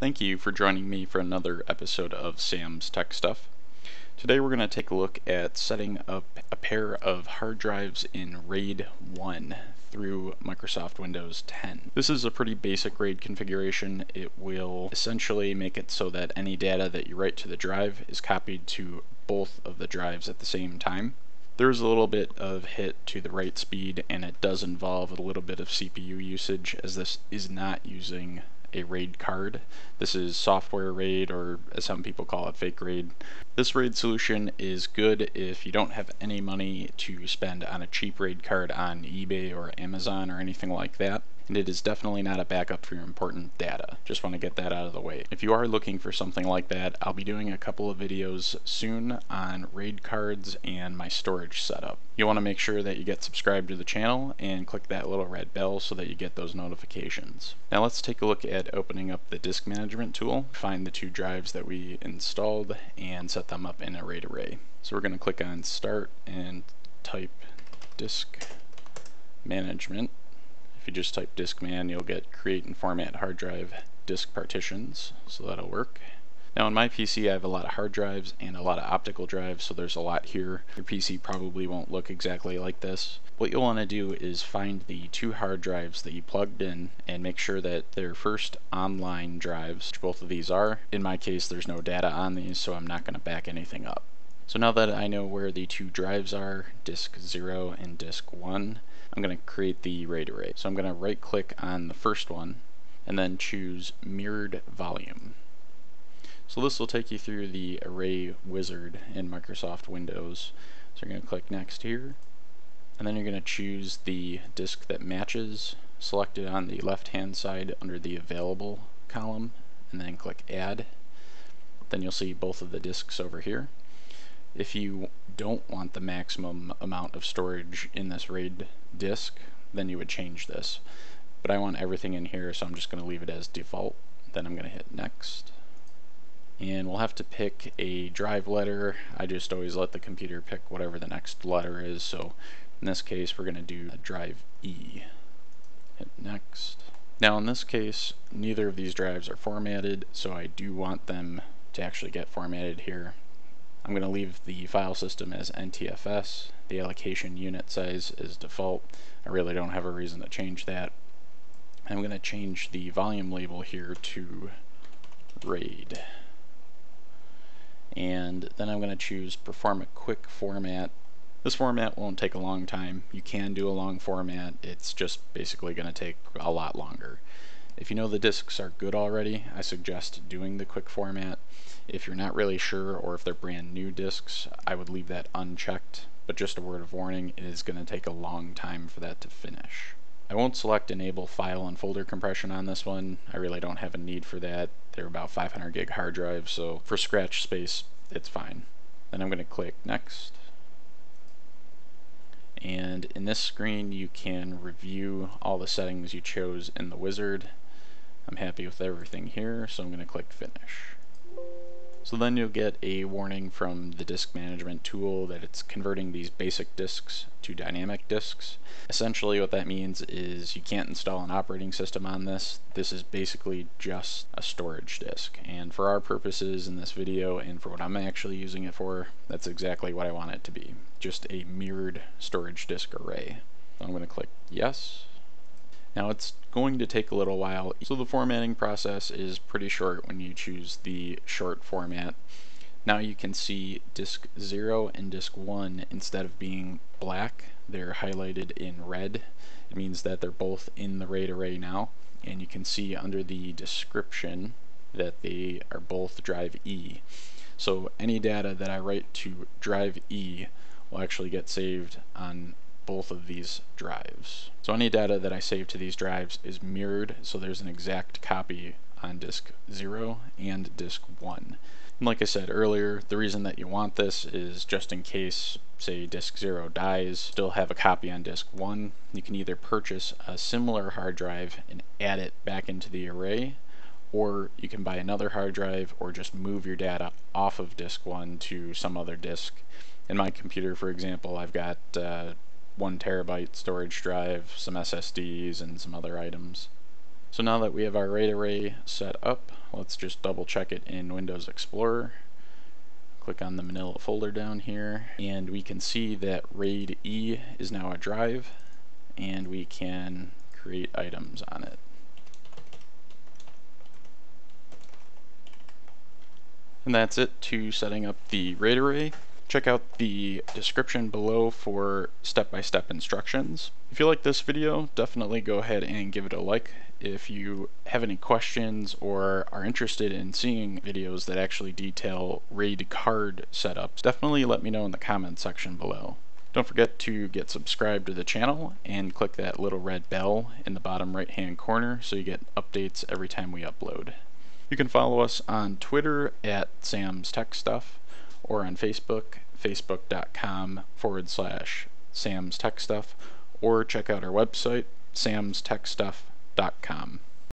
Thank you for joining me for another episode of Sam's Tech Stuff. Today we're going to take a look at setting up a pair of hard drives in RAID 1 through Microsoft Windows 10. This is a pretty basic RAID configuration. It will essentially make it so that any data that you write to the drive is copied to both of the drives at the same time. There's a little bit of hit to the write speed and it does involve a little bit of CPU usage as this is not using a RAID card. This is software RAID, or as some people call it, fake RAID. This RAID solution is good if you don't have any money to spend on a cheap RAID card on eBay or Amazon or anything like that and it is definitely not a backup for your important data. Just want to get that out of the way. If you are looking for something like that, I'll be doing a couple of videos soon on RAID cards and my storage setup. You want to make sure that you get subscribed to the channel and click that little red bell so that you get those notifications. Now let's take a look at opening up the disk management tool, find the two drives that we installed, and set them up in a RAID array. So we're going to click on start and type disk management you just type diskman, you'll get create and format hard drive disk partitions, so that'll work. Now on my PC I have a lot of hard drives and a lot of optical drives, so there's a lot here. Your PC probably won't look exactly like this. What you'll want to do is find the two hard drives that you plugged in and make sure that they're first online drives, which both of these are. In my case there's no data on these, so I'm not going to back anything up. So now that I know where the two drives are, disk 0 and disk 1, I'm going to create the RAID array. So I'm going to right click on the first one and then choose mirrored volume. So this will take you through the array wizard in Microsoft Windows. So you're going to click next here and then you're going to choose the disk that matches selected on the left hand side under the available column and then click add. Then you'll see both of the disks over here. If you don't want the maximum amount of storage in this RAID disk, then you would change this. But I want everything in here, so I'm just going to leave it as default. Then I'm going to hit next. And we'll have to pick a drive letter. I just always let the computer pick whatever the next letter is, so in this case we're going to do drive E. Hit next. Now in this case, neither of these drives are formatted, so I do want them to actually get formatted here. I'm going to leave the file system as NTFS. The allocation unit size is default. I really don't have a reason to change that. I'm going to change the volume label here to RAID. And then I'm going to choose perform a quick format. This format won't take a long time. You can do a long format. It's just basically going to take a lot longer. If you know the disks are good already, I suggest doing the quick format. If you're not really sure or if they're brand new disks, I would leave that unchecked, but just a word of warning, it is going to take a long time for that to finish. I won't select enable file and folder compression on this one. I really don't have a need for that. They're about 500 gig hard drive, so for scratch space, it's fine. Then I'm going to click next and in this screen you can review all the settings you chose in the wizard I'm happy with everything here, so I'm going to click Finish. So then you'll get a warning from the disk management tool that it's converting these basic disks to dynamic disks. Essentially what that means is you can't install an operating system on this. This is basically just a storage disk. And for our purposes in this video and for what I'm actually using it for, that's exactly what I want it to be. Just a mirrored storage disk array. I'm going to click Yes. Now it's going to take a little while, so the formatting process is pretty short when you choose the short format. Now you can see disk 0 and disk 1, instead of being black, they're highlighted in red. It means that they're both in the RAID array now, and you can see under the description that they are both drive E. So any data that I write to drive E will actually get saved on both of these drives. So any data that I save to these drives is mirrored, so there's an exact copy on disk 0 and disk 1. And like I said earlier, the reason that you want this is just in case, say, disk 0 dies, still have a copy on disk 1. You can either purchase a similar hard drive and add it back into the array, or you can buy another hard drive or just move your data off of disk 1 to some other disk. In my computer, for example, I've got uh, one terabyte storage drive, some SSDs, and some other items. So now that we have our RAID array set up, let's just double check it in Windows Explorer. Click on the manila folder down here, and we can see that RAID E is now a drive, and we can create items on it. And that's it to setting up the RAID array. Check out the description below for step-by-step -step instructions. If you like this video, definitely go ahead and give it a like. If you have any questions or are interested in seeing videos that actually detail RAID card setups, definitely let me know in the comment section below. Don't forget to get subscribed to the channel and click that little red bell in the bottom right hand corner so you get updates every time we upload. You can follow us on Twitter at Sam's Tech Stuff or on Facebook, facebook.com forward slash Sam's Tech Stuff, or check out our website, samstechstuff.com.